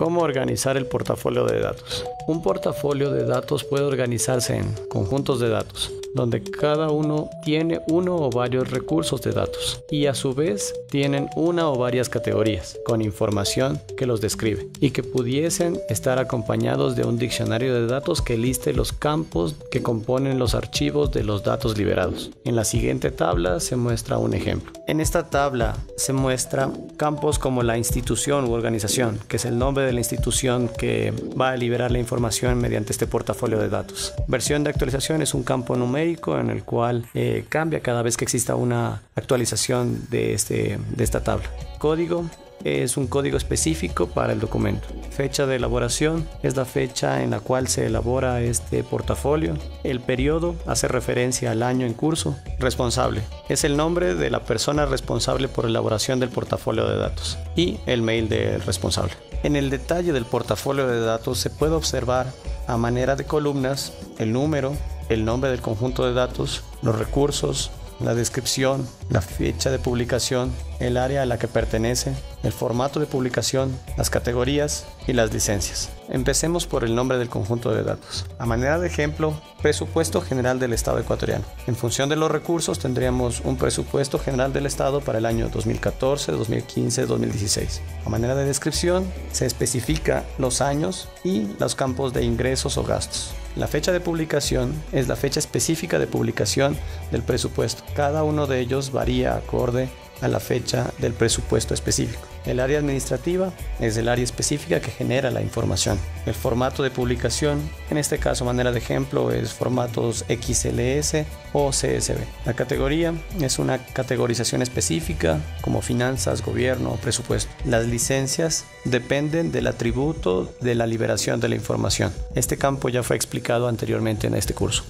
¿Cómo organizar el portafolio de datos? Un portafolio de datos puede organizarse en conjuntos de datos, donde cada uno tiene uno o varios recursos de datos y a su vez tienen una o varias categorías con información que los describe y que pudiesen estar acompañados de un diccionario de datos que liste los campos que componen los archivos de los datos liberados. En la siguiente tabla se muestra un ejemplo. En esta tabla se muestra campos como la institución u organización, que es el nombre de la institución que va a liberar la información mediante este portafolio de datos. Versión de actualización es un campo numérico en el cual eh, cambia cada vez que exista una actualización de, este, de esta tabla. Código es un código específico para el documento. Fecha de elaboración es la fecha en la cual se elabora este portafolio. El periodo hace referencia al año en curso. Responsable es el nombre de la persona responsable por elaboración del portafolio de datos y el mail del responsable. En el detalle del portafolio de datos se puede observar a manera de columnas el número, el nombre del conjunto de datos, los recursos, la descripción, la fecha de publicación, el área a la que pertenece, el formato de publicación, las categorías y las licencias. Empecemos por el nombre del conjunto de datos. A manera de ejemplo, presupuesto general del Estado ecuatoriano. En función de los recursos tendríamos un presupuesto general del Estado para el año 2014, 2015, 2016. A manera de descripción, se especifica los años y los campos de ingresos o gastos. La fecha de publicación es la fecha específica de publicación del presupuesto. Cada uno de ellos varía acorde a la fecha del presupuesto específico. El área administrativa es el área específica que genera la información. El formato de publicación, en este caso manera de ejemplo, es formatos XLS o CSV. La categoría es una categorización específica como finanzas, gobierno o presupuesto. Las licencias dependen del atributo de la liberación de la información. Este campo ya fue explicado anteriormente en este curso.